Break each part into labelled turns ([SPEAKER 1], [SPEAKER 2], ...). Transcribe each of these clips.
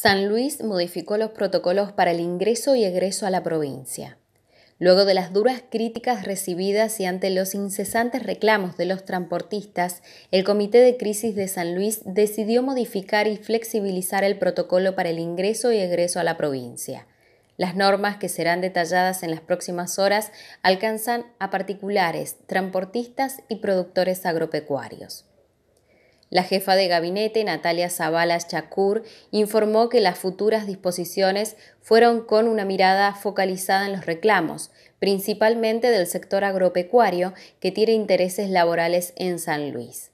[SPEAKER 1] San Luis modificó los protocolos para el ingreso y egreso a la provincia. Luego de las duras críticas recibidas y ante los incesantes reclamos de los transportistas, el Comité de Crisis de San Luis decidió modificar y flexibilizar el protocolo para el ingreso y egreso a la provincia. Las normas que serán detalladas en las próximas horas alcanzan a particulares, transportistas y productores agropecuarios. La jefa de gabinete, Natalia Zavala Chacur, informó que las futuras disposiciones fueron con una mirada focalizada en los reclamos, principalmente del sector agropecuario que tiene intereses laborales en San Luis.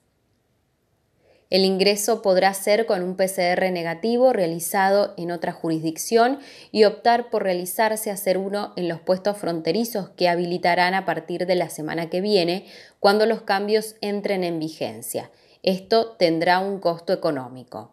[SPEAKER 1] El ingreso podrá ser con un PCR negativo realizado en otra jurisdicción y optar por realizarse hacer uno en los puestos fronterizos que habilitarán a partir de la semana que viene, cuando los cambios entren en vigencia esto tendrá un costo económico.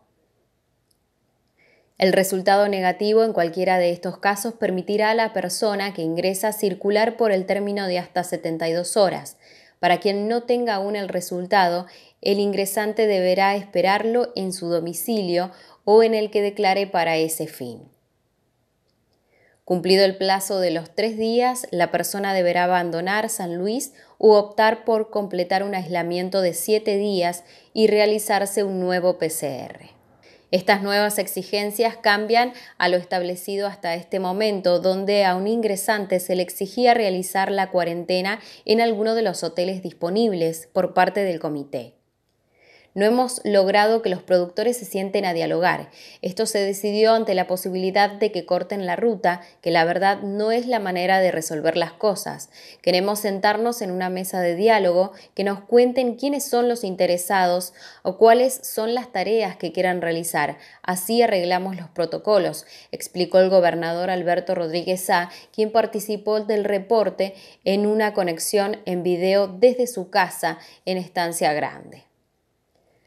[SPEAKER 1] El resultado negativo en cualquiera de estos casos permitirá a la persona que ingresa circular por el término de hasta 72 horas. Para quien no tenga aún el resultado, el ingresante deberá esperarlo en su domicilio o en el que declare para ese fin. Cumplido el plazo de los tres días, la persona deberá abandonar San Luis u optar por completar un aislamiento de siete días y realizarse un nuevo PCR. Estas nuevas exigencias cambian a lo establecido hasta este momento, donde a un ingresante se le exigía realizar la cuarentena en alguno de los hoteles disponibles por parte del comité. No hemos logrado que los productores se sienten a dialogar. Esto se decidió ante la posibilidad de que corten la ruta, que la verdad no es la manera de resolver las cosas. Queremos sentarnos en una mesa de diálogo, que nos cuenten quiénes son los interesados o cuáles son las tareas que quieran realizar. Así arreglamos los protocolos, explicó el gobernador Alberto Rodríguez A, quien participó del reporte en una conexión en video desde su casa en Estancia Grande.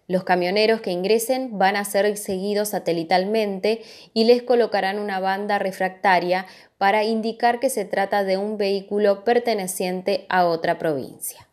[SPEAKER 1] Los camioneros que ingresen van a ser seguidos satelitalmente y les colocarán una banda refractaria para indicar que se trata de un vehículo perteneciente a otra provincia.